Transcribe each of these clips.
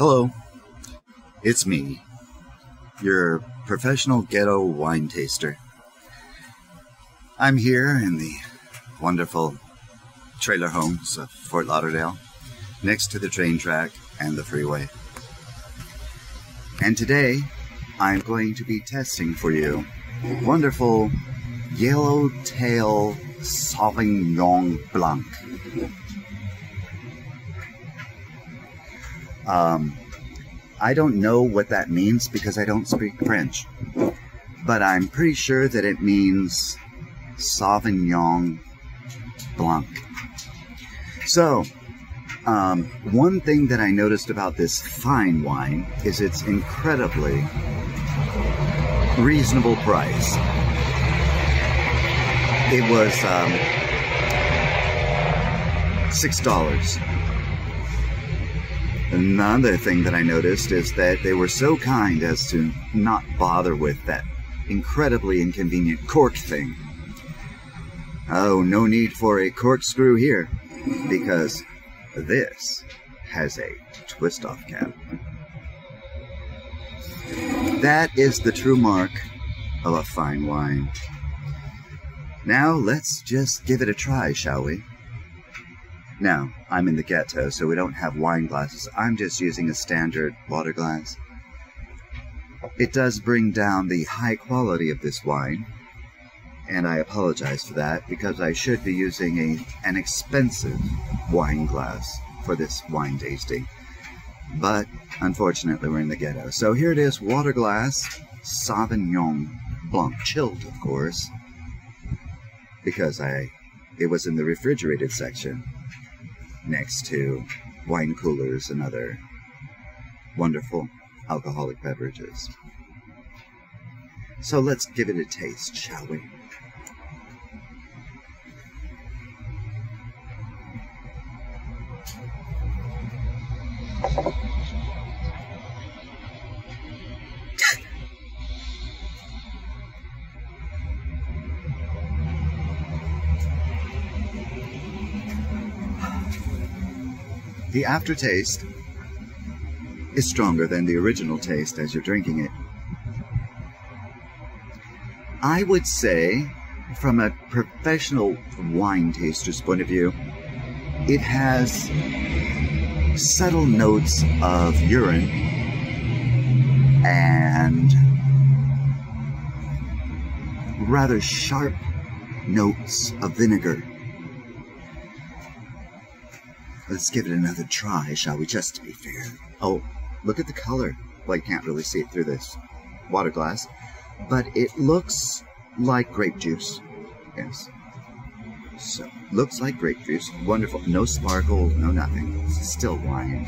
Hello, it's me, your professional ghetto wine taster. I'm here in the wonderful trailer homes of Fort Lauderdale, next to the train track and the freeway. And today, I'm going to be testing for you wonderful Yellowtail Sauvignon Blanc. Um, I don't know what that means because I don't speak French, but I'm pretty sure that it means Sauvignon Blanc. So, um, one thing that I noticed about this fine wine is its incredibly reasonable price. It was um, six dollars. Another thing that I noticed is that they were so kind as to not bother with that incredibly inconvenient cork thing. Oh, no need for a corkscrew here, because this has a twist off cap. That is the true mark of a fine wine. Now let's just give it a try, shall we? Now, I'm in the ghetto, so we don't have wine glasses. I'm just using a standard water glass. It does bring down the high quality of this wine, and I apologize for that because I should be using a, an expensive wine glass for this wine tasting. But unfortunately, we're in the ghetto. So here it is water glass, Sauvignon Blanc, chilled, of course, because I it was in the refrigerated section next to wine coolers and other wonderful alcoholic beverages. So let's give it a taste, shall we? The aftertaste is stronger than the original taste as you're drinking it. I would say, from a professional wine taster's point of view, it has subtle notes of urine and rather sharp notes of vinegar. Let's give it another try, shall we, just to be fair. Oh, look at the color. Well, you can't really see it through this water glass, but it looks like grape juice. Yes. So, looks like grape juice. Wonderful. No sparkle, no nothing. Still wine.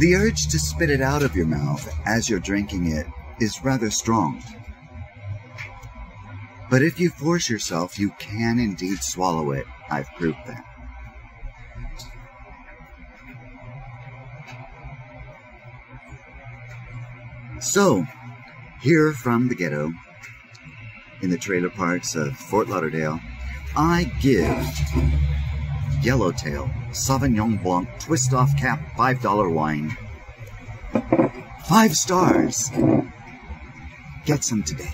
The urge to spit it out of your mouth as you're drinking it is rather strong. But if you force yourself, you can indeed swallow it. I've proved that. So, here from the ghetto, in the trailer parks of Fort Lauderdale, I give Yellowtail Sauvignon Blanc Twist Off Cap $5 wine. Five stars. Get some today.